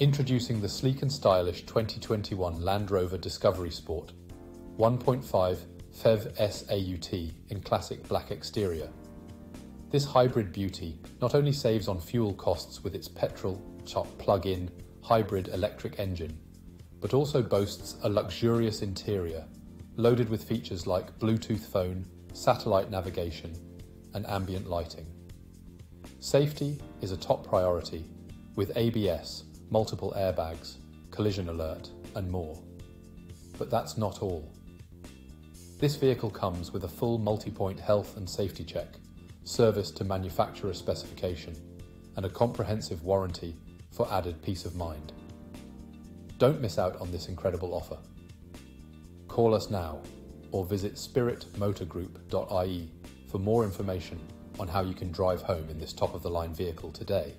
Introducing the sleek and stylish 2021 Land Rover Discovery Sport 1.5 PHEV S AUT in classic black exterior. This hybrid beauty not only saves on fuel costs with its petrol plug-in hybrid electric engine, but also boasts a luxurious interior loaded with features like Bluetooth phone, satellite navigation, and ambient lighting. Safety is a top priority with ABS, multiple airbags, collision alert, and more. But that's not all. This vehicle comes with a full multi-point health and safety check, service to manufacturer specification, and a comprehensive warranty for added peace of mind. Don't miss out on this incredible offer. Call us now or visit spiritmotorgroup.ie for more information on how you can drive home in this top of the line vehicle today.